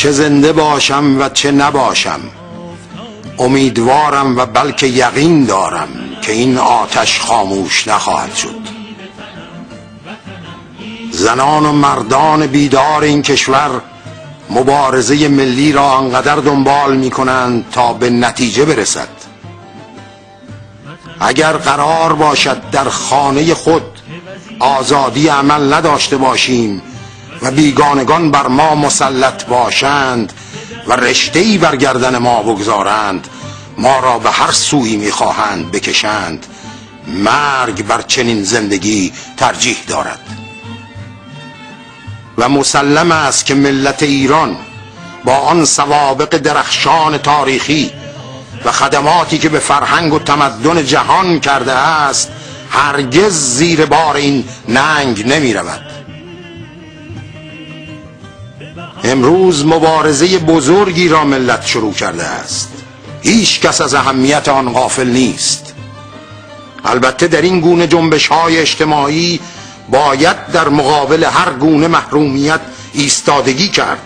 چه زنده باشم و چه نباشم. امیدوارم و بلکه یقین دارم که این آتش خاموش نخواهد شد. زنان و مردان بیدار این کشور مبارزه ملی را انقدر دنبال می کنند تا به نتیجه برسد. اگر قرار باشد در خانه خود آزادی عمل نداشته باشیم و بیگانگان بر ما مسلط باشند و رشتهی بر گردن ما بگذارند. ما را به هر سوی می‌خواهند بکشند. مرگ بر چنین زندگی ترجیح دارد. و مسلم است که ملت ایران با آن سوابق درخشان تاریخی و خدماتی که به فرهنگ و تمدن جهان کرده است هرگز زیر بار این ننگ نمی رود امروز مبارزه بزرگی را ملت شروع کرده است. هیچ کس از اهمیت آن غافل نیست. البته در این گونه جنبش های اجتماعی باید در مقابل هر گونه محرومیت ایستادگی کرد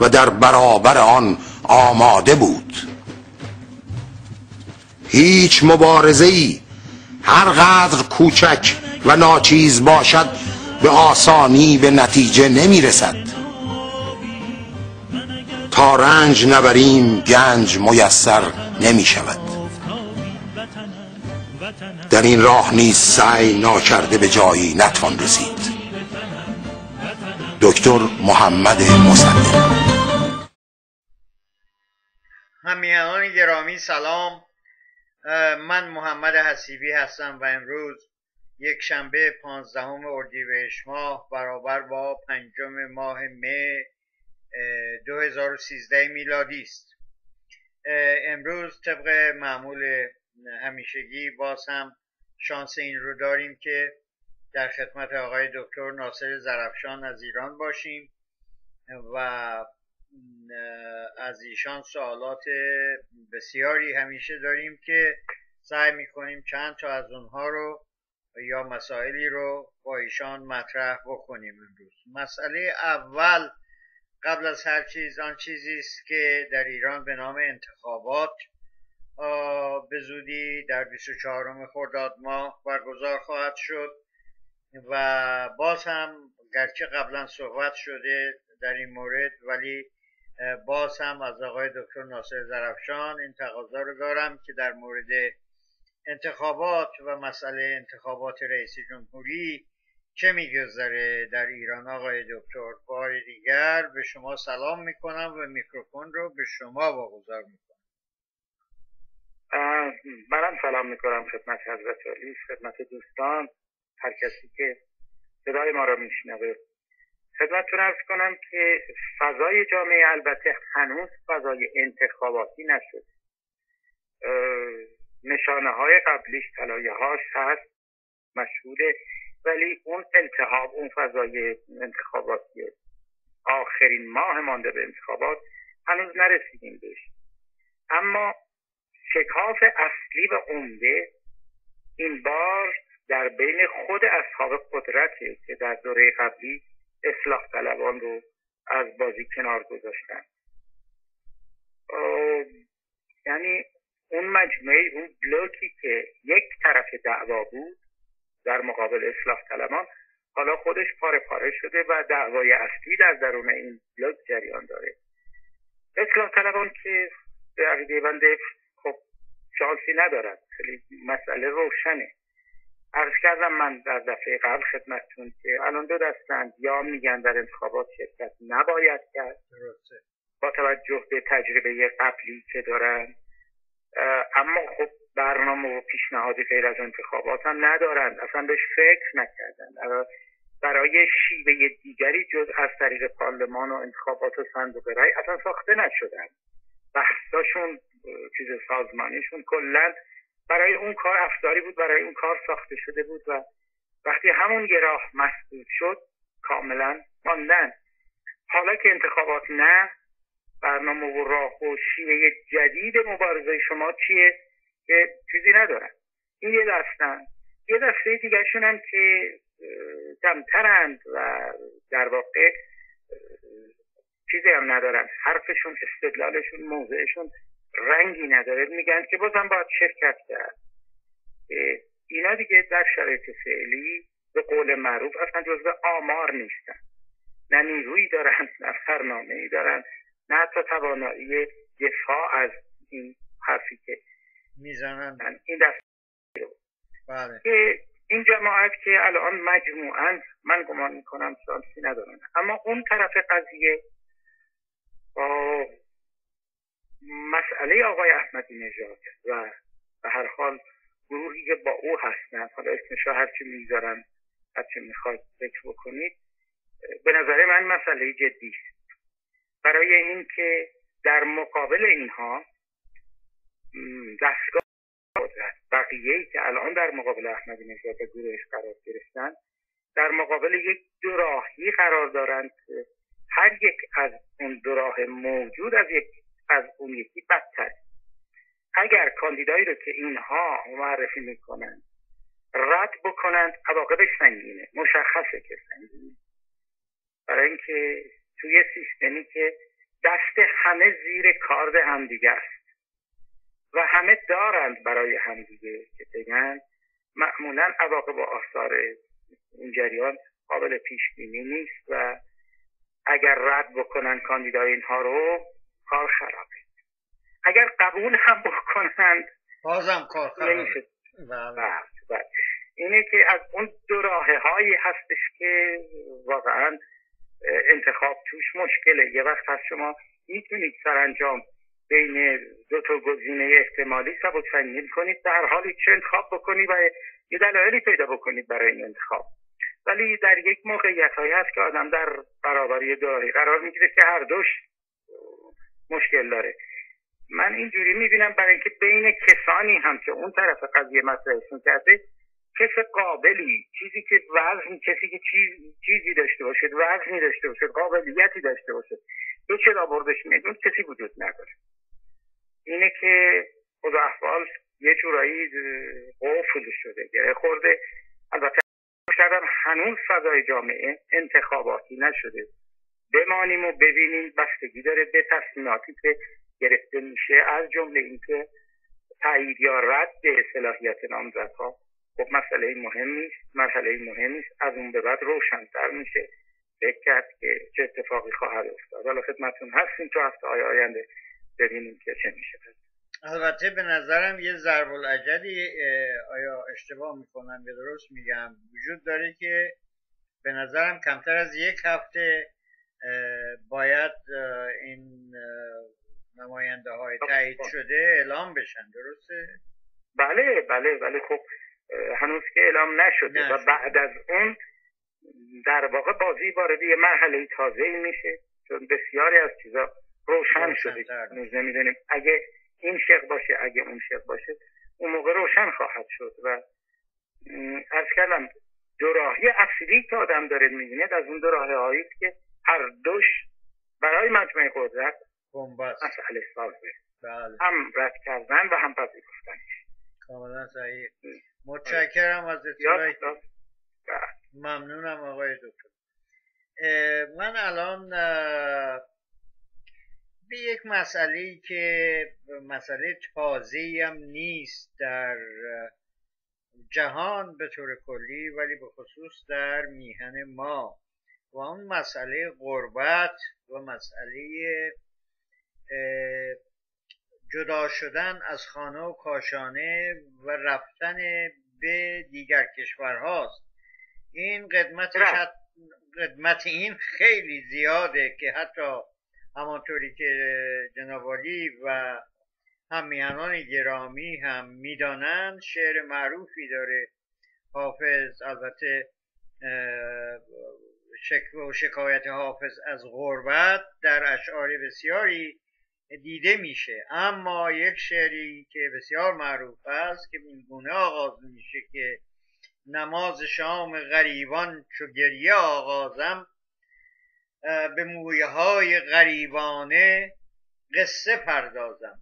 و در برابر آن آماده بود. هیچ مبارزه ای هر قدر کوچک و ناچیز باشد به آسانی به نتیجه نمی رسد رنج نبریم گنج میسر نمی شود در این راه نیز سعی ناکرده به جایی نتوان رسید. دکتر محمد مصدق. همیهان گرامی سلام. من محمد حسیبی هستم و امروز یک شنبه پانزدهم اردیبهشت ماه برابر با پنجم ماه مه 2013 میلادی است. امروز طبق معمول همیشگی باز هم شانس این رو داریم که در خدمت آقای دکتر ناصر زرفشان از ایران باشیم و از ایشان سوالات بسیاری همیشه داریم که سعی می‌کنیم چند تا از اونها رو یا مسائلی رو با ایشان مطرح بکنیم امروز. مسئله اول قبل از هر چیز آن چیزی است که در ایران به نام انتخابات به زودی در 24 خرداد ماه برگزار خواهد شد و باز هم گرچه قبلا صحبت شده در این مورد ولی باز هم از آقای دکتر ناصر زرفشان این تقاضا رو دارم که در مورد انتخابات و مسئله انتخابات رئیس جمهوری چه میگذره در ایران آقای دکتر؟ بار دیگر به شما سلام می‌کنم و میکروفون رو به شما واگذار می‌کنم. منم سلام می‌کنم خدمت حضرت علی خدمت دوستان هر کسی که صدای ما را میشنوه. خدمتتون ارز کنم که فضای جامعه البته هنوز فضای انتخاباتی نشد نشانه های قبلیش طلایه هاش هست مشهوده ولی اون التحاب اون فضای انتخاباتی آخرین ماه مانده به انتخابات هنوز نرسیدیم بهش. اما شکاف اصلی و عمده این بار در بین خود اصحاب قدرته که در دوره قبلی اصلاح طلبان رو از بازی کنار گذاشتن. یعنی اون مجموعه اون بلوکی که یک طرف دعوا بود در مقابل اصلاح طلبان حالا خودش پاره پاره شده و دعوای اصلی در درون این بلوک جریان داره. اصلاح طلبان که به عقیده بنده خب شانسی ندارد. خیلی مسئله روشنه. عرض کردم من در دفعه قبل خدمتتون که الان دو دستند یا میگن در انتخابات شرکت نباید کرد. با توجه به تجربه قبلی که دارن. اما خب برنامه و پیشنهادی غیر از انتخابات هم ندارن. اصلا بهش فکر نکردن. برای شیوه دیگری جز از طریق پارلمان و انتخابات و صندوق رای اصلا ساخته نشدن. بحثاشون چیز سازمانیشون کلا برای اون کار افزاری بود برای اون کار ساخته شده بود و وقتی همون یه راه مسدود شد کاملا ماندن. حالا که انتخابات نه برنامه و راه و شیوه جدید مبارزه شما چیه؟ که چیزی ندارن. این یه دستن. یه دسته دیگه شونن که کمترند و در واقع چیزی هم ندارن. حرفشون استدلالشون موضعشون رنگی نداره. میگن که بازم باید شرکت کرد. اینا دیگه در شرایط فعلی به قول معروف اصلا جزو آمار نیستن. نه نیرویی دارن نه فرنامه ای دارن. نه حتی توانایی دفاع از این حرفی که می‌زنن. این دست بله. این جماعت که الان مجموعا من گمان می‌کنم شانسی ندارن. اما اون طرف قضیه با مسئله آقای احمدی نژاد و به هر حال گروهی که با او هستن حالا اسمش هرچی می‌ذارن هرچی می‌خواید فکر بکنید به نظر من مسئله جدی. است برای اینکه در مقابل اینها دستگاه بقیه ای که الان در مقابل احمدی نژاد گروهش قرار گرفتن در مقابل یک دوراهی قرار دارند هر یک از اون راه موجود از یک از اون یکی بدتر. اگر کاندیدایی رو که اینها معرفی می‌کنند رد بکنند عواقبش سنگینه مشخصه که سنگینه. برای اینکه توی سیستمی که دست همه زیر کارد همدیگه است و همه دارند برای همدیگه که بگن معمولا عواقب و آثار این جریان قابل پیش بینی نیست و اگر رد بکنن کاندیدای اینها رو کار خرابه اگر قبول هم بکنند بازم کار خرابه بله. بله، بله. اینه که از اون دو راه هایی هستش که واقعا انتخاب توش مشکله. یه وقت هست شما می‌تونید سرانجام بین دو تا گزینه احتمالی سبک سنگین کنید در حالی چه انتخاب بکنید و یه دلایلی پیدا بکنید برای این انتخاب. ولی در یک موقعیت هایی هست که آدم در برابری داری قرار می‌گیره که هر دوش مشکل داره. من اینجوری می‌بینم برای اینکه بین کسانی هم که اون طرف قضیه مطرحشون کرده کس قابلی چیزی که وزن کسی که چیز، چیزی داشته باشد وزنی داشته باشد قابلیتی داشته باشد به چرا بردش میدون کسی وجود نداره. اینه که خود احوال یه جورایی قفل شده گره خورده. البته کردم هنوز فضای جامعه انتخاباتی نشده. بمانیم و ببینیم بستگی داره به تصمیماتی که گرفته میشه. از جمله اینکه تایید یا رد صلاحیت نامزدها. خب مسئله مهم نیست مسئله مهم نیست از اون به بعد روشنتر میشه. فکر کرد که چه اتفاقی خواهد افتاد. حالا خدمتتون هستیم تو هفته های آینده ببینیم که چه میشه. البته به نظرم یه ضرب العجلی آیا اشتباه می‌کنم یا درست میگم وجود داره که به نظرم کمتر از یک هفته باید این نماینده های تایید خب. شده اعلام بشن. درسته؟ بله بله بله. خب هنوز که اعلام نشده و بعد از اون در واقع بازی وارد یه مرحله تازه میشه چون بسیاری از چیزا روشن شده. نمی‌دونیم اگه این شق باشه اگه اون شق باشه اون موقع روشن خواهد شد و از کلم دو راهی اصلی که آدم داره می‌بیند از اون دو راه هایی که هر دوش برای مجموعه قدرت مسئله سازه بله. هم رد کردن و هم پذیرفتنش. کاملا صحیح. متشکرم از اطلاعی. ممنونم آقای دکتر. من الان به یک مسئله که مسئله تازه هم نیست در جهان به طور کلی ولی به خصوص در میهن ما. و اون مسئله غربت و مسئله جدا شدن از خانه و کاشانه و رفتن به دیگر کشورهاست این قدمت بله. قدمت این خیلی زیاده که حتی همانطوری که جنابالی و همیهنان گرامی هم می‌دانند شعر معروفی داره حافظ البته شکوه و شکایت حافظ از غربت در اشعار بسیاری دیده میشه. اما یک شعری که بسیار معروف است که این گونه آغاز میشه که نماز شام غریبان چو گریه آغازم به مویه های غریبانه قصه پردازم.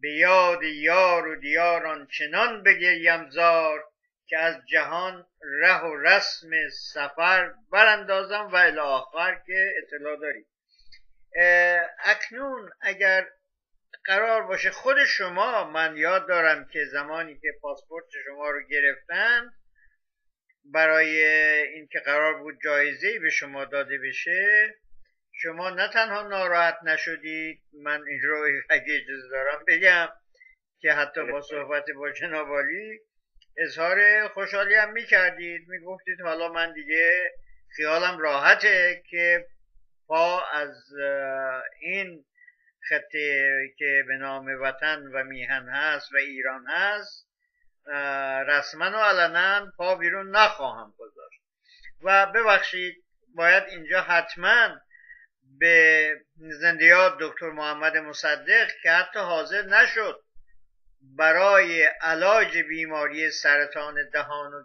به یاد یار و دیار چنان بگریم زار که از جهان ره و رسم سفر براندازم و الی آخر که اطلاع دارید اکنون اگر قرار باشه خود شما من یاد دارم که زمانی که پاسپورت شما رو گرفتن برای اینکه قرار بود جایزه به شما داده بشه شما نه تنها ناراحت نشدید من این رو اگه اجازه دارم بگم که حتی با صحبت با جنابالی اظهار خوشحالی هم می‌کردید. می‌گفتید حالا من دیگه خیالم راحته که پا از این خطه که به نام وطن و میهن هست و ایران هست رسما و علنا پا بیرون نخواهم گذاشت. و ببخشید باید اینجا حتما به زندیات دکتر محمد مصدق که حتی حاضر نشد برای علاج بیماری سرطان دهان و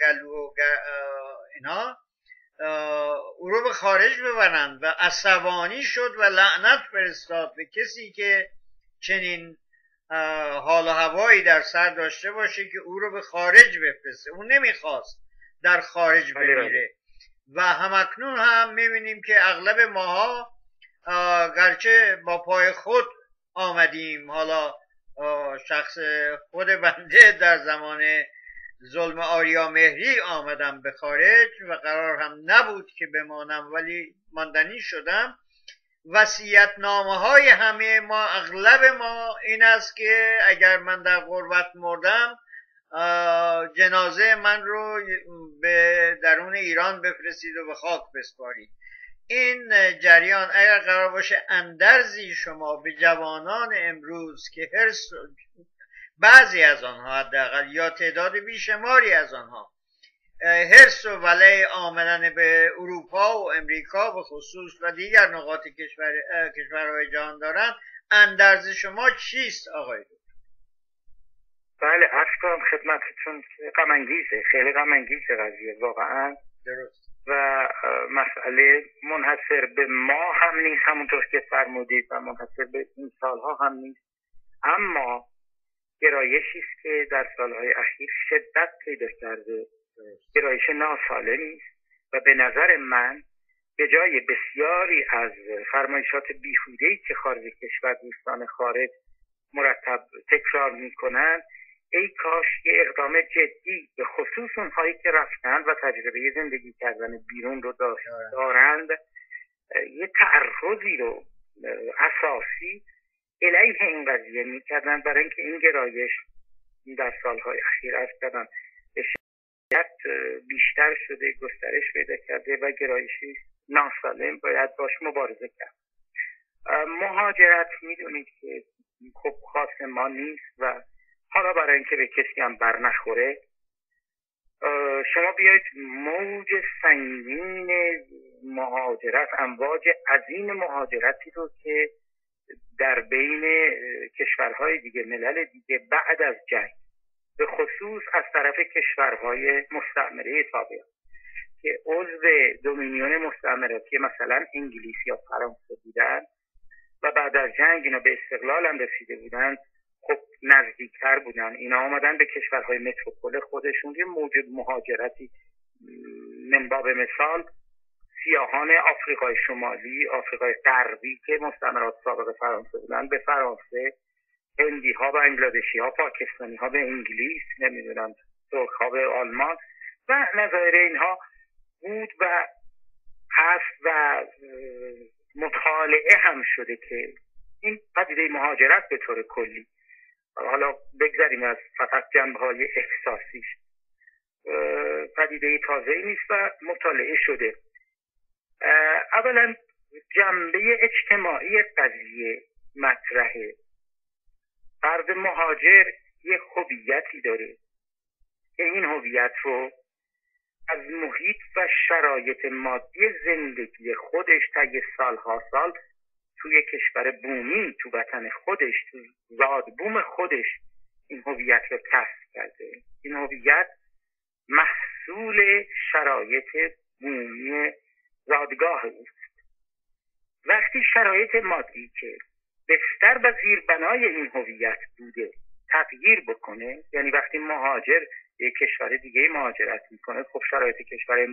گلو و اینا او رو به خارج ببرند و عصبانی شد و لعنت فرستاد به کسی که چنین حال و هوایی در سر داشته باشه که او رو به خارج بفرسته. اون نمی‌خواست در خارج بله، بله. بمیره. و همکنون هم می‌بینیم که اغلب ماها گرچه با پای خود آمدیم. حالا شخص خود بنده در زمان ظلم آریا مهری آمدم به خارج و قرار هم نبود که بمانم ولی ماندنی شدم. وسیعت نامه های همه ما اغلب ما این است که اگر من در غربت مردم جنازه من رو به درون ایران بفرستید و به خاک بسپارید. این جریان اگر قرار باشه اندرزی شما به جوانان امروز که هر بعضی از آنها حداقل یا تعداد بیشماری از آنها هرس و وله آمدن به اروپا و امریکا به خصوص و دیگر نقاط کشور کشورهای جهان دارن اندرز شما چیست آقای بله عرض کنم خدمتتون غمانگیزه خیلی غمانگیزه قضیه واقعا. درست. و مسئله منحصر به ما هم نیست همونطور که فرمودید و منحصر به این سالها هم نیست. اما گرایشی است که در سالهای اخیر شدت پیدا کرده. گرایش ناسالمی است و به نظر من به جای بسیاری از فرمایشات بیهوده‌ای که خارج کشور دوستان خارج مرتب تکرار می‌کنند ای کاش یه اقدام جدی به خصوص اونهایی که رفتند و تجربه زندگی کردن بیرون رو دارند یه تعرضی رو اساسی علیه این قضیه می‌کردن برای اینکه این گرایش در سالهای اخیر از کردن. به شدت بیشتر شده گسترش پیدا کرده و گرایشی ناسالم باید باش مبارزه کرد. مهاجرت می‌دونید که خب خاص ما نیست و حالا برای اینکه به کسی هم بر نخوره شما بیایید موج سنگین مهاجرت امواج عظیم مهاجرتی رو که در بین کشورهای دیگه ملل دیگه بعد از جنگ به خصوص از طرف کشورهای مستعمره سابق که عضو دومینیون مستعمراتی مثلا انگلیس یا فرانسه بودن و بعد از جنگ اینا به استقلال هم رسیده بودن خب نزدیکتر بودن. اینا آمدن به کشورهای متروپول خودشون یه موجود مهاجرتی منباب مثال سیاهان آفریقای شمالی آفریقای غربی که مستعمرات سابق فرانسه بودن به فرانسه هندی ها و انگلادشی ها پاکستانی ها به انگلیس نمی‌دونم ترک ها به آلمان و نظایر اینها بود و هست و مطالعه هم شده که این پدیده مهاجرت به طور کلی حالا بگذاریم از فقط جنبه های احساسیش پدیده تازه نیست و مطالعه شده. اولا جنبه اجتماعی قضیه مطرحه فرد مهاجر یه هویتی داره که این هویت رو از محیط و شرایط مادی زندگی خودش طی سالها سال توی کشور بومی تو وطن خودش تو زاد بوم خودش این هویت رو کسب کرده. این هویت محصول شرایط بومی زادگاه اوست وقتی شرایط مادی که بستر و زیربنای این هویت بوده تغییر بکنه یعنی وقتی مهاجر یک کشور دیگه مهاجرت می‌کنه خب شرایط کشور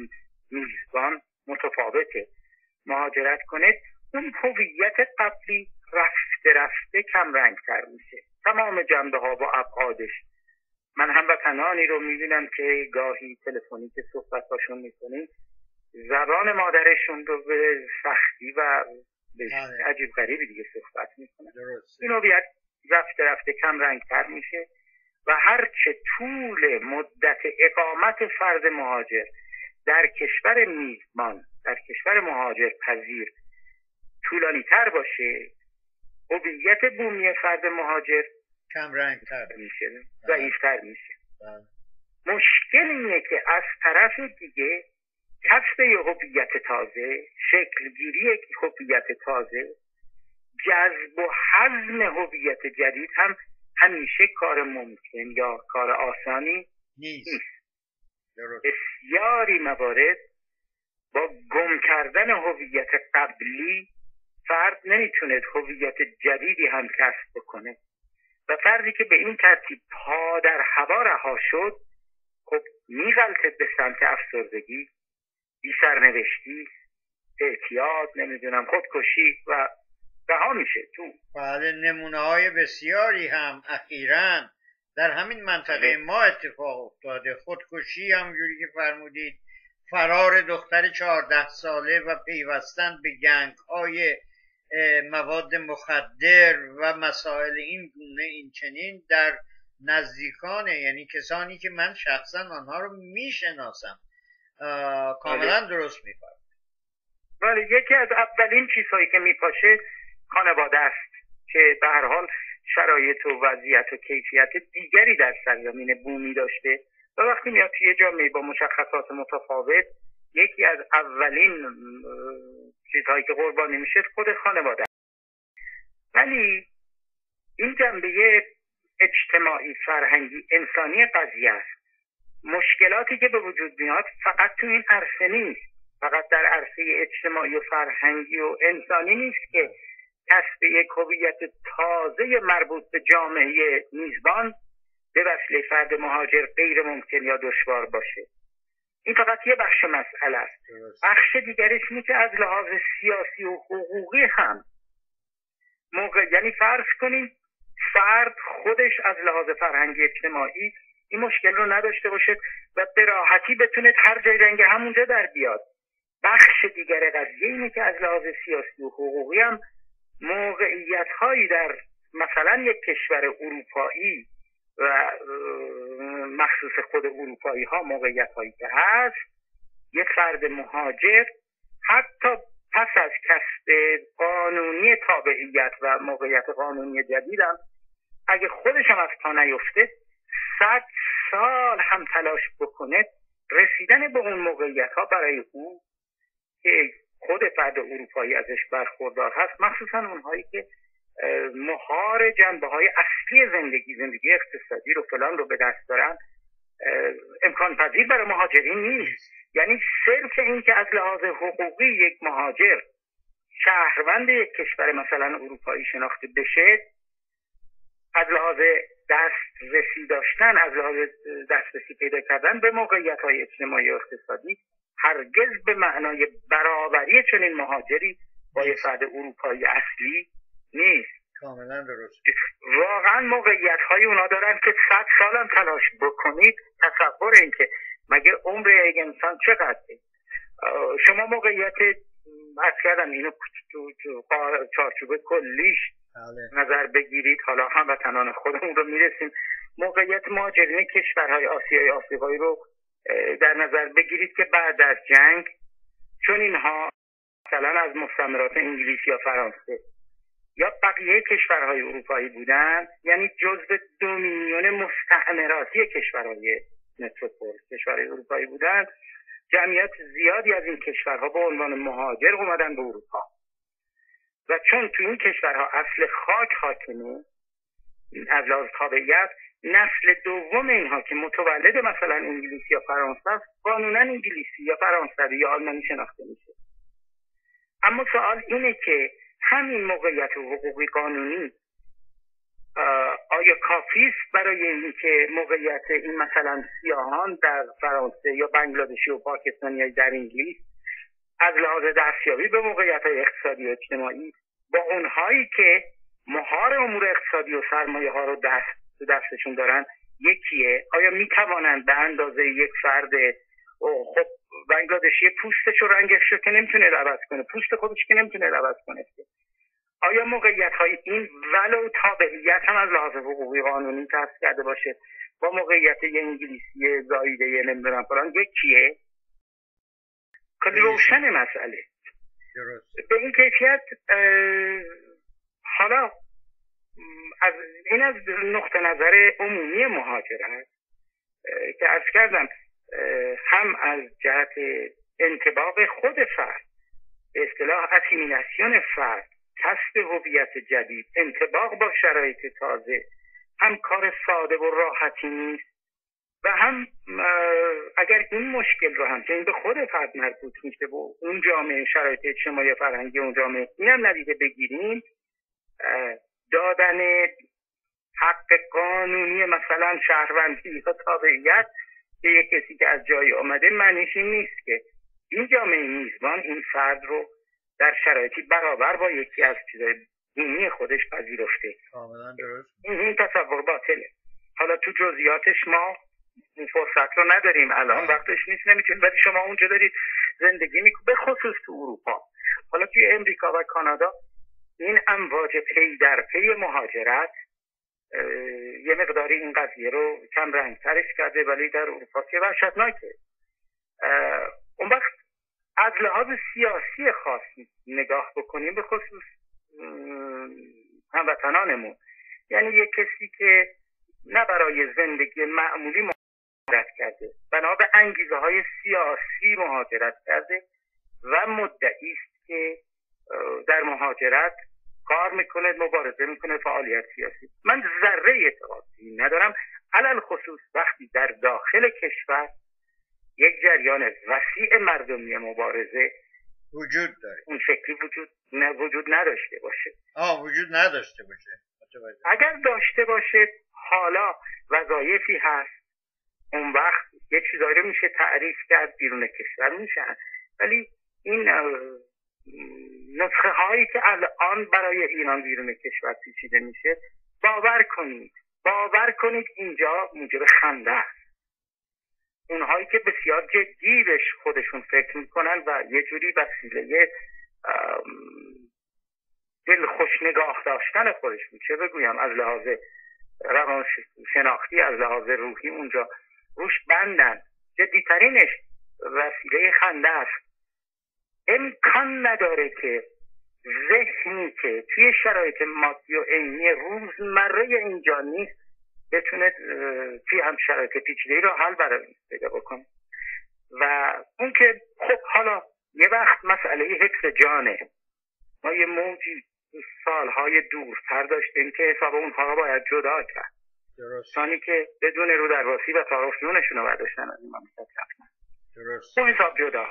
میزبان متفاوته. مهاجرت کنه اون هویت قبلی رفته رفته کم رنگتر میشه. تمام جنبه ها و ابعادش. من هموطنانی رو می‌بینم که گاهی تلفنی که صحبت باشون می‌کنیم زبان مادرشون رو به سختی و به بله. عجیب غریبی دیگه صحبت می‌کنن این هویت رفته رفته کم رنگتر میشه و هرچه طول مدت اقامت فرد مهاجر در کشور میزبان در کشور مهاجر پذیر طولانی تر باشه هویت بومی فرد مهاجر کم رنگ تر میشه ضعیفتر میشه بله. مشکل اینه که از طرف دیگه کسب یه هویت تازه شکلگیری یک هویت تازه جذب و حزم هویت جدید هم همیشه کار ممکن یا کار آسانی نیست. درست. بسیاری موارد با گم کردن هویت قبلی فرد نمی‌تونه هویت جدیدی هم کسب بکنه. و فردی که به این ترتیب پا در هوا رها شد خب میغلطه به سمت افسردگی. بی سرنوشتی اعتیاد نمی‌دونم خودکشی و رها میشه تو. بله نمونه های بسیاری هم اخیرا در همین منطقه ما اتفاق افتاده. خودکشی همجوری که فرمودید فرار دختر چهارده ساله و پیوستن به گنگ های مواد مخدر و مسائل این گونه این چنین در نزدیکانه. یعنی کسانی که من شخصا آنها رو می‌شناسم. کاملا درست میفرم ولی یکی از اولین چیزهایی که میپاشه خانواده است که به هر حال شرایط و وضعیت و کیفیت دیگری در سرزمین بومی داشته و وقتی میاد توی جامعه با مشخصات متفاوت یکی از اولین چیزهایی که قربانی میشه خود خانواده ولی این جنبه اجتماعی فرهنگی انسانی قضیه است. مشکلاتی که به وجود میاد فقط تو این عرصه نیست. فقط در عرصه اجتماعی و فرهنگی و انسانی نیست که کسب یک هویت تازه مربوط به جامعه میزبان به وسیله فرد مهاجر غیر ممکن یا دشوار باشه. این فقط یه بخش مسئله است. بخش دیگرش اینه که از لحاظ سیاسی و حقوقی هم موقع یعنی فرض کنید فرد خودش از لحاظ فرهنگی اجتماعی این مشکل رو نداشته باشه و به راحتی بتونه هر جای رنگ همونجا در بیاد. بخش دیگر قضیه اینه که از لحاظ سیاسی و حقوقی هم موقعیت هایی در مثلا یک کشور اروپایی و مخصوص خود اروپایی ها موقعیت هایی که هست یک فرد مهاجر حتی پس از کسب قانونی تابعیت و موقعیت قانونی جدیدم اگه خودش هم از پا نیفته صد سال هم تلاش بکنه رسیدن به اون موقعیت ها برای او که خود فرد اروپایی ازش برخوردار هست مخصوصا اونهایی که مهار جنبه های اصلی زندگی زندگی اقتصادی رو فلان رو به دست دارن امکان پذیر برای مهاجرین نیست. یعنی صرف این که از لحاظ حقوقی یک مهاجر شهروند یک کشور مثلا اروپایی شناخته بشه از لحاظ دسترسی داشتن از لحاظ دسترسی پیدا کردن به موقعیت های اجتماعی و اقتصادی هرگز به معنای برابری چنین مهاجری با یه فرد اروپایی اصلی نیست. کاملا درست. واقعا موقعیت های اونا دارن که صد سالم تلاش بکنید. تصور این که مگه عمر یک انسان چقدره؟ شما موقعیت از کردم اینو تو, تو چارچوب کلیش بله. نظر بگیرید. حالا هموطنان خودمون رو می‌رسیم. موقعیت مهاجرین کشورهای آسیایی آفریقایی رو در نظر بگیرید که بعد از جنگ چون اینها مثلا از مستمرات انگلیس یا فرانسه یا بقیه کشورهای اروپایی بودن یعنی جزء دو میلیون مستعمراتی کشورهای متروپول کشورهای اروپایی بودن. جمعیت زیادی از این کشورها به عنوان مهاجر اومدن به اروپا. و چون تو این کشورها اصل خاک حاکمه از لحاظ تابعیت نسل دوم اینها که متولد مثلا انگلیسی یا فرانسه است قانونا انگلیسی یا فرانسوی یا آلمانی شناخته میشه. اما سوال اینه که همین موقعیت حقوقی قانونی آیا کافی است برای اینکه موقعیت این مثلا سیاهان در فرانسه یا بنگلادشی و پاکستانی در انگلیس از لحاظ دستیابی به موقعیت های اقتصادی و اجتماعی با اونهایی که مهار امور اقتصادی و سرمایه ها رو دست دستشون دارن یکیه. آیا می توانند به اندازه یک فرد خب بنگلادشی پوستش و رنگش رو که نمی‌تونه عوض کنه پوست خودش که نمی‌تونه عوض کنه؟ آیا موقعیت های این ولو تابعیت هم از لحاظ حقوقی قانونی کسب کرده باشه؟ با موقعیت یه انگلیسی زایده نمی‌دونم فلان یکیه خیلی روشن مسئله. به این کیفیت حالا از این از نقطه نظر عمومی مهاجرت که ارز کردم هم از جهت انتباق خود فرد به اصطلاح اسیمیناسیون فرد کسب هویت جدید انتباق با شرایط تازه. هم کار ساده و راحتی نیست و هم اگر این مشکل رو هم که این به خود فرد مربوط میشه و اون جامعه شرایط اجتماعی فرهنگی اون جامعه اینم ندیده بگیریم دادن حق قانونی مثلا شهروندی یا تابعیت به یک کسی که از جایی آمده معنیش این نیست که. این جامعه میزبان این فرد رو در شرایطی برابر با یکی از چیزای دینی خودش پذیرفته. این تصور باطله. حالا تو جزئیاتش ما این فرصت رو نداریم. الان وقتش نیست نمی‌تونیم. ولی شما اونجا دارید زندگی می‌کنید به خصوص تو اروپا. حالا توی امریکا و کانادا این امواج پی در پی مهاجرت یه مقداری این قضیه رو کم رنگ ترش کرده ولی در اروپا که وحشتناکه. اون وقت از لحاظ سیاسی خاص نگاه بکنیم به خصوص هموطنانمون. یعنی یک کسی که نه برای زندگی معمولی مهاجرت کرده بنا به انگیزه های سیاسی مهاجرت کرده و مدعی است که در مهاجرت کار می‌کنه مبارزه می‌کنه فعالیت سیاسی. من ذره اعتقادی ندارم علل خصوص وقتی در داخل کشور یک جریان وسیع مردمی مبارزه وجود داره. اون شکلی وجود نه وجود نداشته باشه. آه وجود نداشته باشه. اگر داشته باشه حالا وظایفی هست اون وقت یه چیزایی رو میشه تعریف کرد بیرون کشور میشن ولی این نسخه هایی که الان برای ایران بیرون کشور پیچیده میشه باور کنید. باور کنید اینجا موجب خنده است. اونهایی که بسیار جدی بهش خودشون فکر می‌کنن و یه جوری وسیله دل نگاه داشتن خودشون. چه بگویم؟ از لحاظ روان شناختی از لحاظ روحی اونجا روش بندن. جدیترینش وسیله خنده است. امکان نداره که ذهنی که توی شرایط مادی و عینی روزمره اینجا نیست بتونه توی هم شرایط پیچیده رو حل برای پیدا بکنه. و اون که خب حالا یه وقت مسئله حفظ جانه. ما یه موجی سالهای دورتر داشتیم که حساب اونها رو باید جدا کرد. درستانی که بدون رو درواسی و تعارف جونشون رو برداشتن از این مملکت رفتن. اون حساب جدا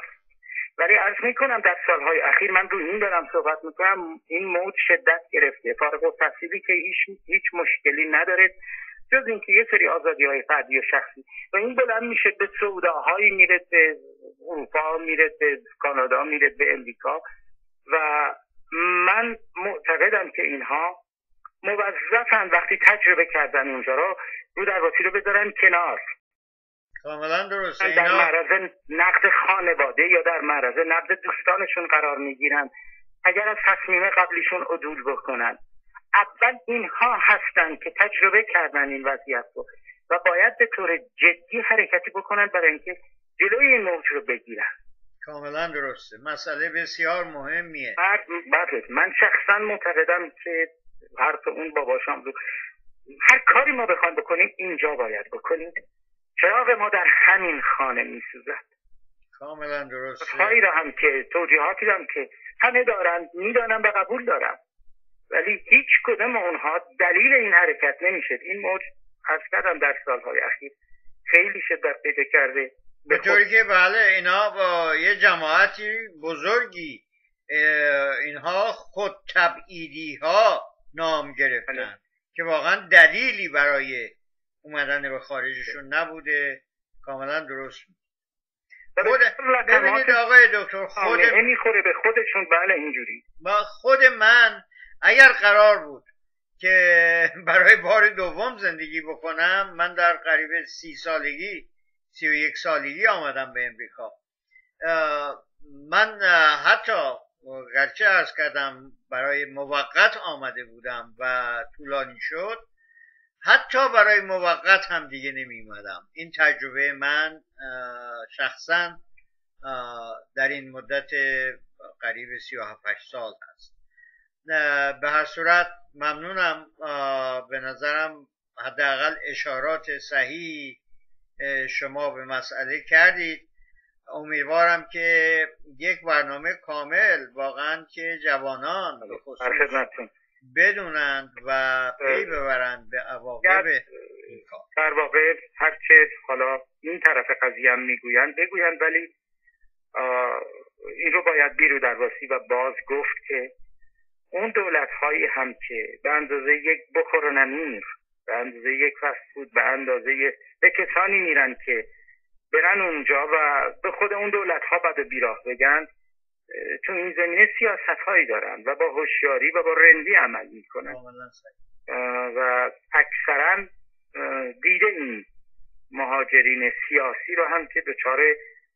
ولی عرض می‌کنم در سالهای اخیر من رو این دارم صحبت می‌کنم این موج شدت گرفته. فارغ التحصیلی که هیچ, هیچ مشکلی نداره. جز اینکه یه سری آزادی های فردی و شخصی. و این بلند میشه به سوداهایی میره به اروپا میره به کانادا میره به امریکا. و من معتقدم که اینها موظفن وقتی تجربه کردن اونجا رو رو درواسی رو بذارن کنار. کاملا درسته. در معرض نقد خانواده یا در معرض نقد دوستانشون قرار می‌گیرن. اگر از تصمیم قبلیشون عدول بکنن. اول اینها هستند که تجربه کردن این وضعیت رو و باید به طور جدی حرکتی بکنن برای اینکه جلوی این موج رو بگیرن. کاملا درسته. مسئله بسیار مهمیه. بله من شخصا معتقدم که حرف اون باباشام رو هر کاری ما بخوام بکنیم اینجا باید بکنیم. چراغ ما در همین خانه میسوزد. کاملا درسته. هایی را هم که توجیهاتی هم که همه دارن می‌دانم به قبول دارم. ولی هیچ کدوم اونها دلیل این حرکت نمیشه این موج از کردم در سالهای اخیر خیلی شدت پیدا کرده. به طوری که بله اینا با یه جماعتی بزرگی اینها خود تبعیدی ها نام گرفتن بله. که واقعا دلیلی برای اومدن به خارجشون نبوده. کاملا درست. خود ببینید آقای دکتر خود می‌خوره به خودشون. بله اینجوری. خود من اگر قرار بود که برای بار دوم زندگی بکنم من در قریب سی سالگی سی و یک سالگی آمدم به امریکا. من حتی گرچه ارز کردم برای موقت آمده بودم و طولانی شد حتی برای موقت هم دیگه نمیمدم این تجربه من شخصا در این مدت قریب سی و سال هست. به هر صورت ممنونم به نظرم حداقل اشارات صحیح شما به مسئله کردید. امیدوارم که یک برنامه کامل واقعا که جوانان به خصوص بدونند و پی ببرند به عواقب این کار. در واقع هرچه حالا این طرف قضیه هم می‌گویند بگویند ولی این رو باید بیرو درواسی و باز گفت که اون دولت هایی هم که به اندازه یک بخور و نمیر به اندازه یک فست بود به اندازه به کسانی میرن که برن اونجا و به خود اون دولت ها بعد بیراه بگن تو این زمینه سیاست هایی دارن و با هوشیاری و با رندی عمل می‌کنن. و اکثرا دیده این مهاجرین سیاسی رو هم که دچار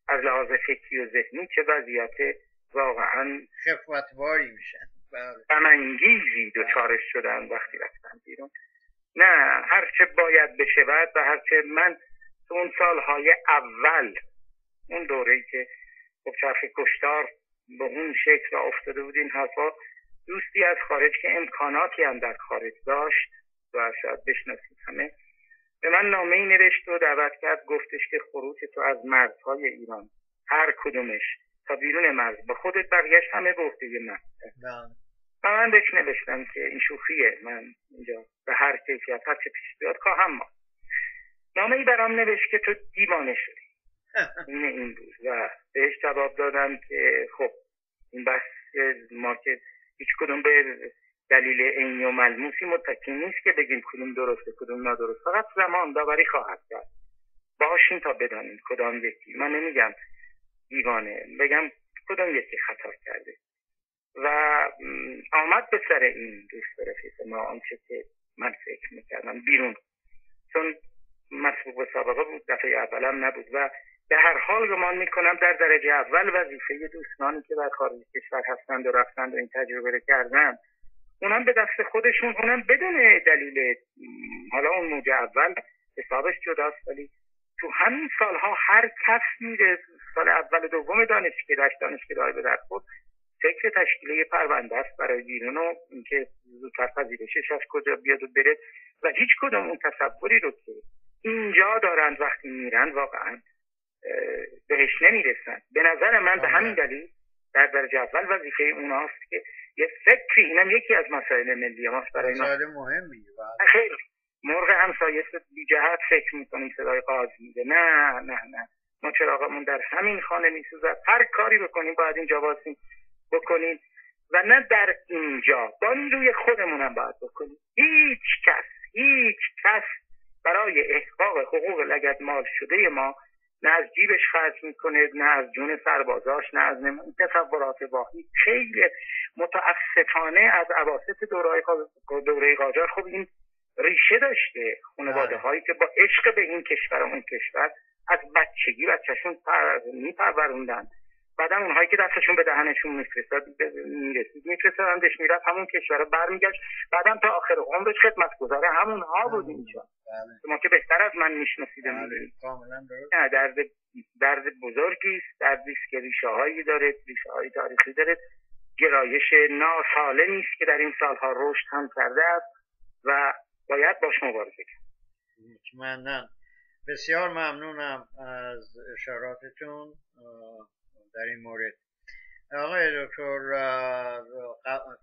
از لحاظ فکری و ذهنی چه وضعیت واقعا شفوتباری میشن. غمانگیزی دچارش شدن وقتی رفتن بیرون. نه هرچه باید بشود و هرچه من اون سالهای اول اون دوره که خب کشتار به اون شکل افتاده بود این حرفا دوستی از خارج که امکاناتی هم در خارج داشت و شاید بشناسید همه. به من نامه ای نوشت و دعوت کرد گفتش که خروج تو از مرزهای ایران هر کدومش. تا بیرون مرز. به خودت بقیهش همه به عهده من. بله. و من بهش نوشتم که این شوخیه. من اینجا به هر کیفیت هر چه پیش بیاد خواهم ما نامه ای برام نوشت که تو دیوانه شدی. این این بود. و بهش جواب دادم که خب این بحث ما که هیچ کدوم به دلیل عینی و ملموسی متکی نیست که بگیم کدوم درسته کدوم نادرست. فقط زمان داوری خواهد کرد. باشین تا بدانیم کدام یکی. من نمیگم دیوانه. بگم کدام یکی خطا کرده. و آمد به سر این دوست رفیق ما آنچه که من فکر می‌کردم بیرون. چون مسبوق سابقه بود دفعه اولم نبود و به هر حال گمان می‌کنم در درجه اول وظیفه دوستانی که در خارج کشور هستند و رفتند و این تجربه رو کردن اونم به دست خودشون اونم بدون دلیل حالا اون موجه اول حسابش جداست ولی تو همین سالها هر کس میره سال اول دوم دانشگاه دانشگاه به در خود فکر تشکیله پرونده است برای بیرون و اینکه زودتر پذیرشش از کجا بیاد و بره و هیچ کدوم اون تصوری رو که اینجا دارند وقتی میرن واقعا بهش نمی‌رسن به نظر من به همین دلیل در درجه اول وظیفه اوناست که یه فکری اینم یکی از مسائل ملی ماست برای ما. بله. خیلی. مرغ همسایه بی جهت فکر می‌کنی صدای قاز میده. نه نه نه. ما چراغمون در همین خانه میسوزد. هر کاری بکنیم باید اینجا باسیم بکنیم. و نه در اینجا. با روی خودمون هم باید بکنیم. هیچ کس هیچ کس برای احقاق حقوق لگت مال شده ما نه از جیبش خرج می‌کنه نه از جون سربازاش نه از تصورات واهی خیلی متاسفانه از دوره دوره قاجار. خب این ریشه داشته. خانواده بله. هایی که با عشق به این کشور و اون کشور از بچگی بچهشون میپروروندن. بعدا اونهایی که دستشون به دهنشون میفرستاد می‌رسید میفرستادندش می‌رفت همون کشور برمیگشت. بعدا تا آخر عمرش خدمت گذاره ها بود اینجا بله. ما که بهتر از من می‌شناسید بله. درد درد بزرگی است. دردی است که ریشه هایی داره ریشه های تاریخی داره گرایش ناسالمی است که در این سالها رشد هم کرده است و باید باش مبارزه کرد. مطمئنا. بسیار ممنونم از اشاراتتون در این مورد. آقای دکتر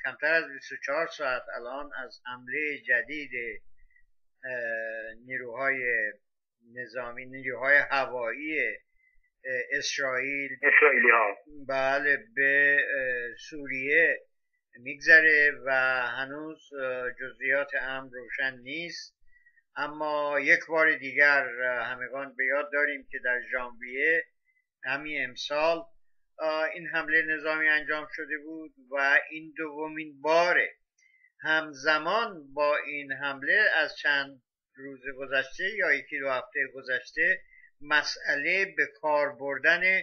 کمتر از 24 ساعت الان از حمله جدید نیروهای نظامی نیروهای هوایی اسرائیل اسرائیلی ها بله به سوریه میگذره و هنوز جزئیات امر روشن نیست. اما یک بار دیگر همگان به یاد داریم که در ژانویه همین امسال این حمله نظامی انجام شده بود و این دومین باره همزمان با این حمله از چند روز گذشته یا یکی دو هفته گذشته مسئله به کار بردن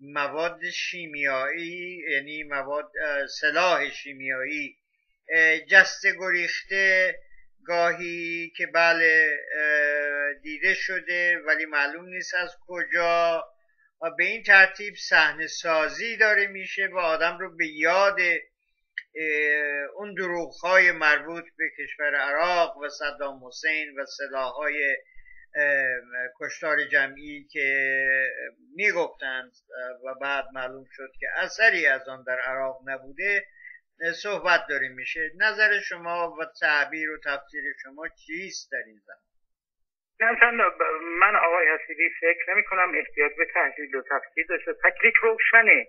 مواد شیمیایی یعنی مواد سلاح شیمیایی جسته گریخته گاهی که بله دیده شده ولی معلوم نیست از کجا و به این ترتیب صحنه سازی داره میشه و آدم رو به یاد اون دروغ مربوط به کشور عراق و صدام حسین و سلاحهای کشتار جمعی که می‌گفتند و بعد معلوم شد که اثری از آن در عراق نبوده صحبت داریم میشه. نظر شما و تعبیر و تفسیر شما چیست در این زمان؟ من آقای حسیبی فکر نمی کنم احتیاج به تحلیل و تفسیر داشته. تکلیف روشنه.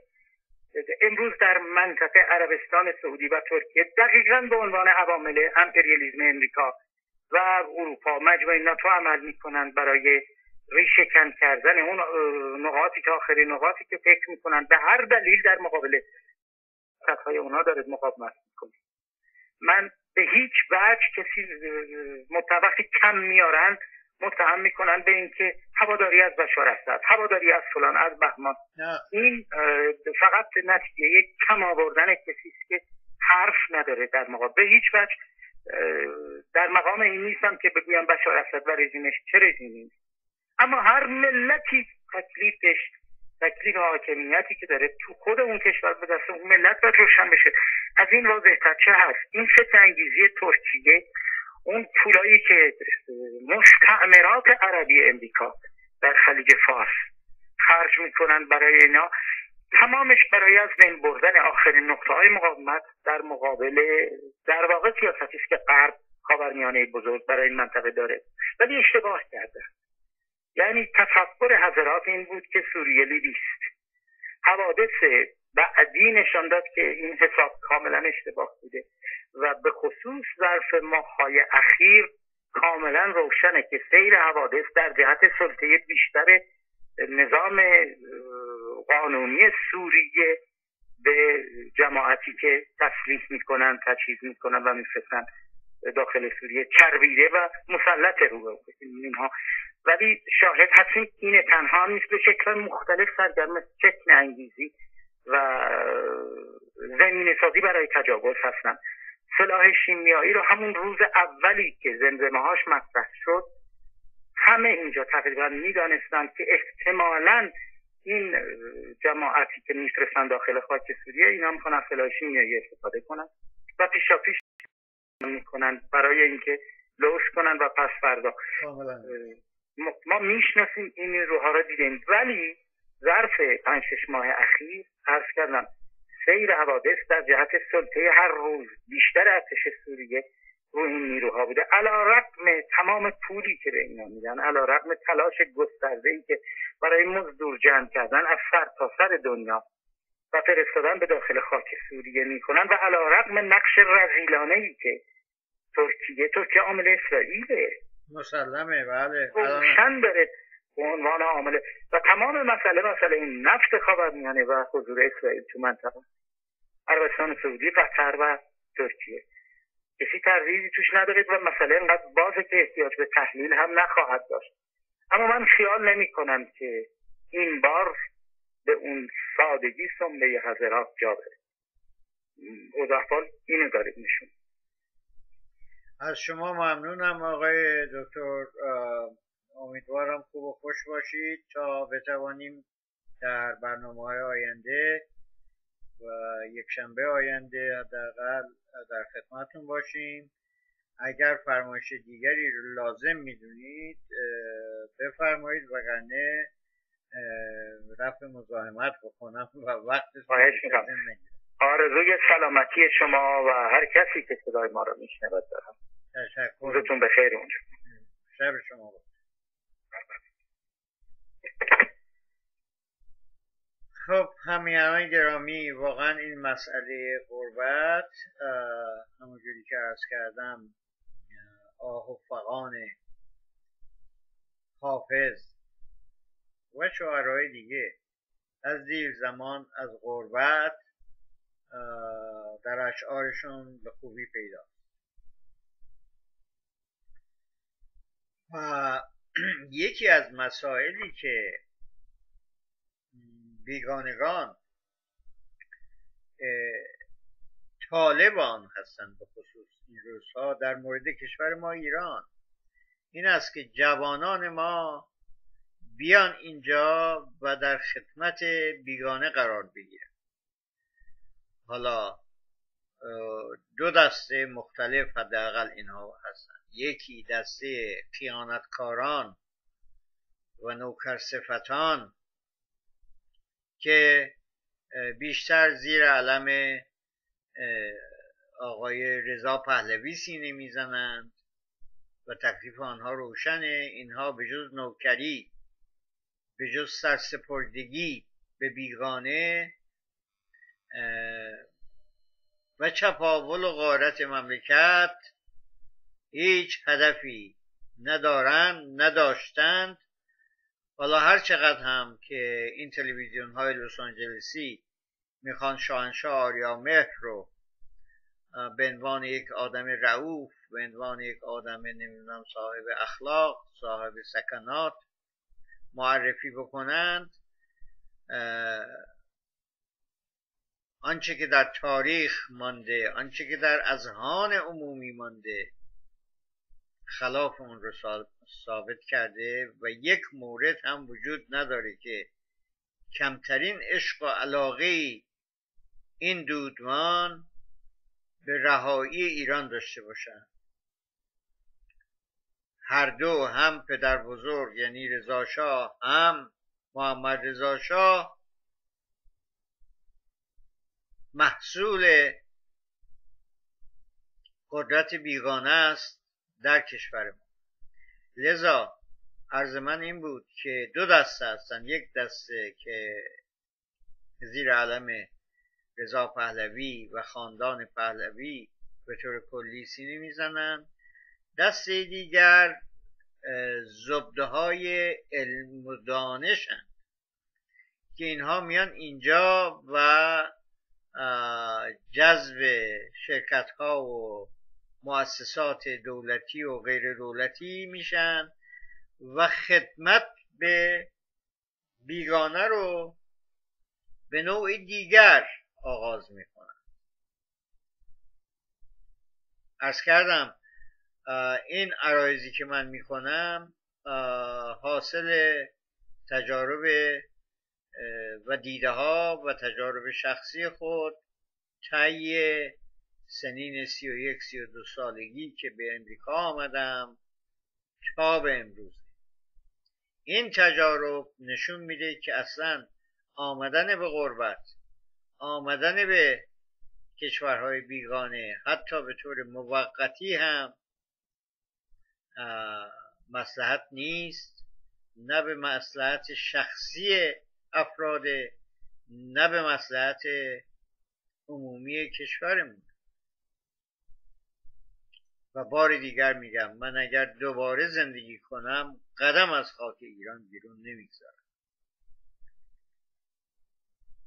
امروز در منطقه عربستان سعودی و ترکیه دقیقا به عنوان عوامل امپریالیزم امریکا و اروپا. مجموعه ناتو عمل می‌کنند برای ریشکن کردن اون نقاطی که آخرین نقاطی که فکر می‌کنن. به هر دلیل در مقابل های اونا داره مقاومت می‌کنه من به هیچ وجه کسی متوقعی کم میارن متهم می‌کنن به اینکه هواداری از بشار اسد هواداری از فلان از بهمان. این فقط نتیجه یک کم آوردن کسی است که حرف نداره در مقابل. به هیچ وجه در مقام این نیستم که بگویم بشار اسد و رژیمش چه رژیمی اما هر ملتی تکلیفش تکلیف حاکمیتی که داره تو خود اون کشور به دست اون ملت باید روشن بشه. از این واضح چه هست؟ این فتن انگیزی ترکیه اون پولایی که مستعمرات عربی امریکا در خلیج فارس خرج می‌کنن برای اینا تمامش برای از بین بردن آخرین نقطه های مقاومت در مقابل در واقع سیاستی است که غرب خاورمیانه بزرگ برای این منطقه داره. ولی اشتباه کرده یعنی تفکر حضرات این بود که سوریه لیبیست حوادث بعدی نشان داد که این حساب کاملا اشتباه بوده و به خصوص ظرف ماههای اخیر کاملا روشنه که سیر حوادث در جهت سلطه بیشتر نظام قانونی سوریه به جماعتی که تسلیح می‌کنن تجهیز می‌کنن و میفرستن داخل سوریه چربیده و مسلط رو اینها. ولی شاهد هستیم این تنها نیست به شکل مختلف سرگرم فتن انگیزی و زمین سازی برای تجاوز هستن. سلاح شیمیایی رو همون روز اولی که زمزمه هاش مطرح شد همه اینجا تقریبا می‌دانستند که احتمالا این جماعتی که میفرستن داخل خاک سوریه اینا می‌خوان سلاح شیمیایی استفاده کنن. و پیشا پیش می‌کنن برای اینکه لوس کنن و پس فردا. ما می‌شناسیم این روها رو دیدیم. ولی ظرف پنج شش ماه اخیر عرض کردم سیر حوادث در جهت سلطه هر روز بیشتر ارتش سوریه رو این نیروها بوده. علا رقم تمام پولی که به اینا میدن علا رقم تلاش گسترده ای که برای مزدور جمع کردن از سر تا سر دنیا و فرستادن به داخل خاک سوریه می‌کنن و علا رقم نقش رزیلانه ای که ترکیه ترکیه عامل اسرائیله. مسلمه بله. روشن داره به عنوان عامل. و تمام مسئله مسئله این نفت خاورمیانه و حضور اسرائیل تو منطقه. عربستان سعودی قطر و ترکیه. کسی تردیدی توش ندارید و مسئله اینقدر بازه که احتیاج به تحلیل هم نخواهد داشت. اما من خیال نمی کنم که این بار به اون سادگی سنبه حضرات جا بره. اوضاحفال اینو دارید نشون. از شما ممنونم آقای دکتر. امیدوارم خوب و خوش باشید. تا بتوانیم در برنامه های آینده و یک شنبه آینده حداقل در خدمتتون باشیم. اگر فرمایش دیگری لازم می‌دونید بفرمایید وگرنه رفع مزاحمت بکنم و وقت آرزوی سلامتی شما و هر کسی که صدای ما رو میشنود دارم. تشکر. روزتون بخیر اونجا. شب شما بخیر خب همیهنان گرامی واقعا این مسئله غربت همونجوری که ارز کردم آه و فقان حافظ و شعرهای دیگه از دیر زمان از غربت در اشعارشون به خوبی پیدا. و یکی از مسائلی که بیگانگان طالبان هستند به خصوص این روزها در مورد کشور ما ایران. این است که جوانان ما بیان اینجا و در خدمت بیگانه قرار بگیرن حالا دو دسته مختلف حداقل اینها هستن یکی دسته خیانتکاران و نوکر صفتان که بیشتر زیر علم آقای رضا پهلوی سینه می‌زنند و تکلیف آنها روشنه. اینها به جز نوکری به جز سرسپردگی به بیگانه و چپاول و غارت مملکت هیچ هدفی ندارند نداشتند. حالا هر چقدر هم که این تلویزیون های لس آنجلسی می‌خوان شاهنشاه آریا مهر رو به عنوان یک آدم رعوف به عنوان یک آدم نمی‌دونم صاحب اخلاق صاحب سکنات معرفی بکنند آنچه که در تاریخ مانده آنچه که در اذهان عمومی مانده. خلاف اون رو ثابت کرده و یک مورد هم وجود نداره که کمترین عشق و علاقه این دودمان به رهایی ایران داشته باشند هر دو هم پدر بزرگ یعنی رضا هم محمد رضا محصول قدرت بیگانه است. در کشور ما. لذا عرض من این بود که دو دسته هستن. یک دسته که زیر علم رضا پهلوی و خاندان پهلوی به طور کلی سینه می‌زنند دسته دیگر زبده های علم و دانشن که اینها میان اینجا و جذب شرکت ها و مؤسسات دولتی و غیر دولتی میشن و خدمت به بیگانه رو به نوع دیگر آغاز می‌کنن. ارز کردم این عرایزی که من می‌کنم حاصل تجارب و دیده ها و تجارب شخصی خود طی سنین سی و یک سی و دو سالگی که به امریکا آمدم. تا به امروز. این تجارب نشون میده که اصلا آمدن به غربت آمدن به کشورهای بیگانه حتی به طور موقتی هم مسلحت نیست. نه به مسلحت شخصی افراد نه به مسلحت عمومی کشورمون. و بار دیگر میگم من اگر دوباره زندگی کنم قدم از خاک ایران بیرون نمی‌گذارم.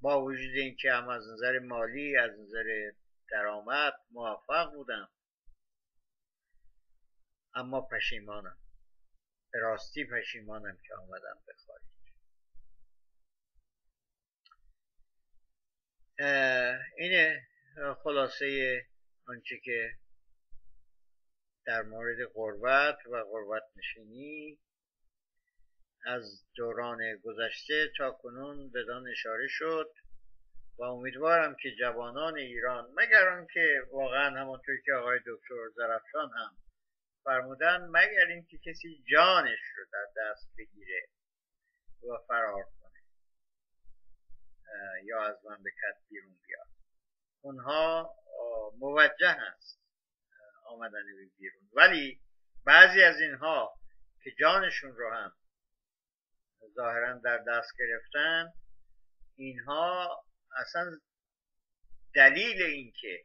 با وجود اینکه هم از نظر مالی از نظر درآمد موفق بودم اما پشیمانم. به راستی پشیمانم که آمدم به خارج. اینه خلاصه آنچه که در مورد غربت و غربت نشینی. از دوران گذشته تا کنون بدان اشاره شد و امیدوارم که جوانان ایران مگر آنکه واقعا همانطور که آقای دکتر زرفشان هم فرمودن مگر اینکه کسی جانش رو در دست بگیره و فرار کنه یا از مملکت بیرون بیاد. اونها موجه هست. آمدن بیرون. ولی بعضی از اینها که جانشون رو هم ظاهرا در دست گرفتن اینها اصلا دلیل اینکه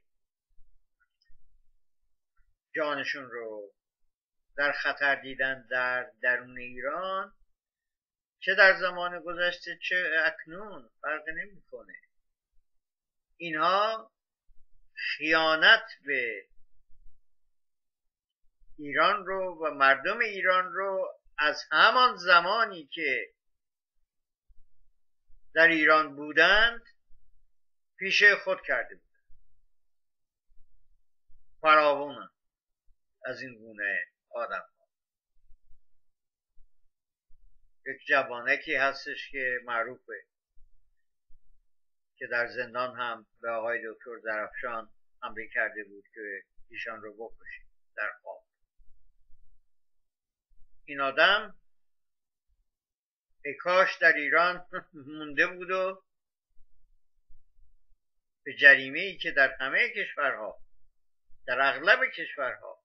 جانشون رو در خطر دیدن در درون ایران چه در زمان گذشته چه اکنون فرق نمی‌کنه. اینها خیانت به ایران رو و مردم ایران رو از همان زمانی که در ایران بودند پیش خود کرده بود فراوون از این گونه آدم یک جوانکی هستش که معروفه که در زندان هم به آقای دکتر درفشان حمله کرده بود که ایشان رو بکشید در این آدم کاش در ایران مونده بود و به جریمه ای که در همه کشورها در اغلب کشورها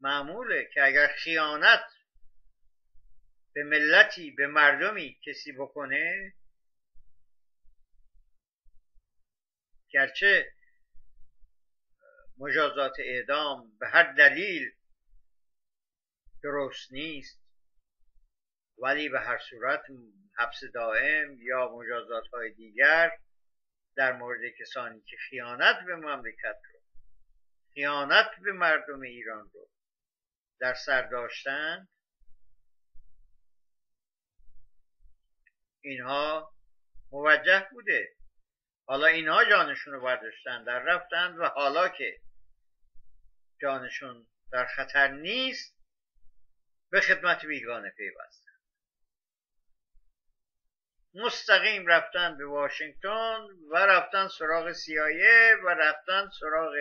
معموله که اگر خیانت به ملتی به مردمی کسی بکنه گرچه مجازات اعدام به هر دلیل درست نیست. ولی به هر صورت حبس دائم یا مجازات های دیگر در مورد کسانی که خیانت به مملکت رو خیانت به مردم ایران رو در سر داشتند اینها موجه بوده. حالا اینها جانشون رو برداشتن در رفتند و حالا که جانشون در خطر نیست به خدمت بیگانه پیوستن مستقیم رفتن به واشنگتن و رفتن سراغ سیایه و رفتن سراغ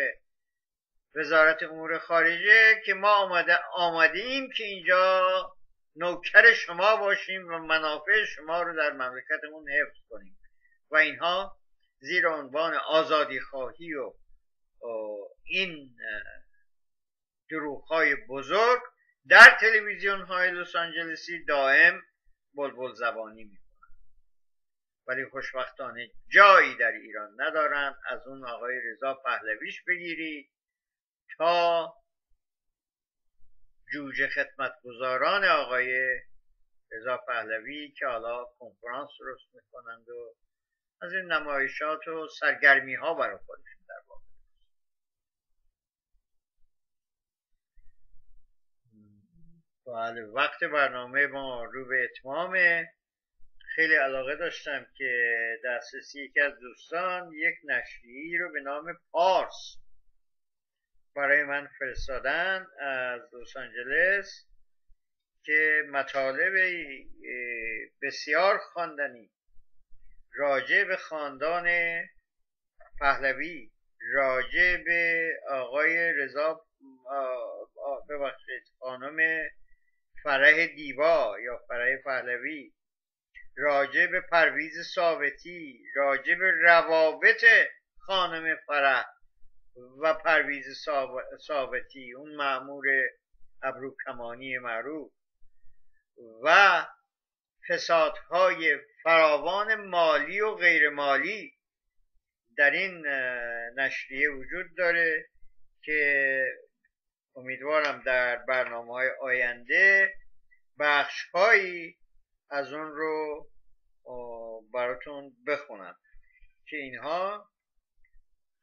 وزارت امور خارجه که ما آمده آمدیم که اینجا نوکر شما باشیم و منافع شما رو در مملکتمون حفظ کنیم. و اینها زیر عنوان آزادی خواهی و این دروغ های بزرگ در تلویزیون های لس آنجلسی دائم بلبل زبانی می‌کنن ولی خوشبختانه جایی در ایران ندارن از اون آقای رضا پهلویش بگیری تا جوجه خدمتگزاران آقای رضا پهلوی که حالا کنفرانس درست می‌کنند و از این نمایشات و سرگرمی ها برای خودشون در واقع بله وقت برنامه ما رو به اتمامه. خیلی علاقه داشتم که دسترسی یکی از دوستان یک نشریه رو به نام پارس برای من فرستادن از لس آنجلس که مطالب بسیار خواندنی راجع به خاندان پهلوی راجع به آقای رضا ببخشید خانم فرح دیوا یا فرح پهلوی راجع به پرویز ثابتی راجع به روابط خانم فرح و پرویز ثابتی اون معمور ابروکمانی معروف و فسادهای فراوان مالی و غیر مالی در این نشریه وجود داره که امیدوارم در برنامه های آینده بخش هایی از اون رو براتون بخونم که اینها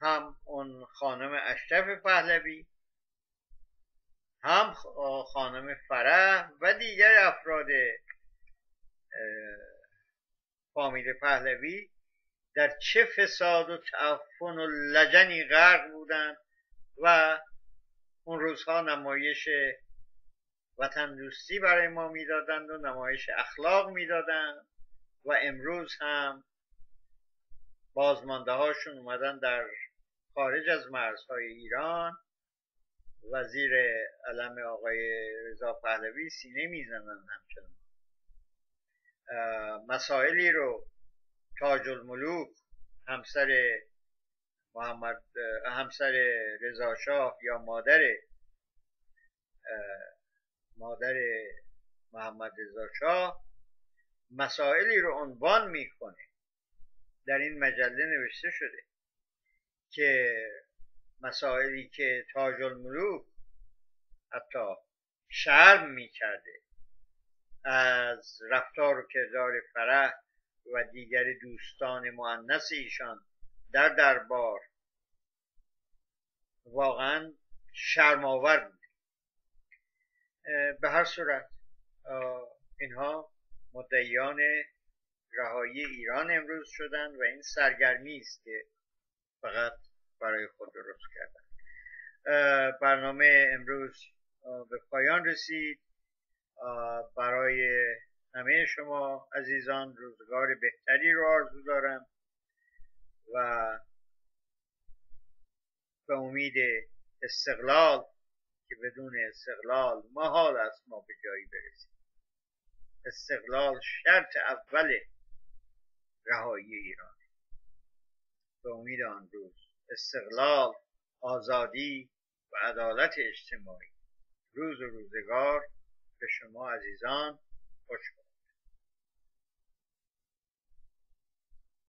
هم اون خانم اشرف پهلوی هم خانم فرح و دیگر افراد فامیل پهلوی در چه فساد و تعفن و لجنی غرق بودند و اون روزها نمایش وطن دوستی برای ما می‌دادند و نمایش اخلاق می‌دادند و امروز هم بازمانده هاشون اومدن در خارج از مرزهای ایران. وزیر علم آقای رضا پهلوی سینه می‌زنن همچنان. مسائلی رو تاج الملوک همسر محمد همسر رضا شاه یا مادر مادر محمد رضا شاه مسائلی رو عنوان می‌کنه. در این مجله نوشته شده که مسائلی که تاج الملوک حتی شرم می کرده از رفتار و کردار فرح و دیگر دوستان معنس ایشان در دربار واقعا شرماور بود. به هر صورت اینها مدعیان رهایی ایران امروز شدند و این سرگرمی است که فقط برای خود درست کردن. برنامه امروز به پایان رسید. برای همه شما عزیزان روزگار بهتری رو آرزو دارم. و به امید استقلال که بدون استقلال محال است ما به جایی برسیم. استقلال شرط اول رهایی ایران. به امید آن روز استقلال آزادی و عدالت اجتماعی. روز و روزگار به شما عزیزان خوش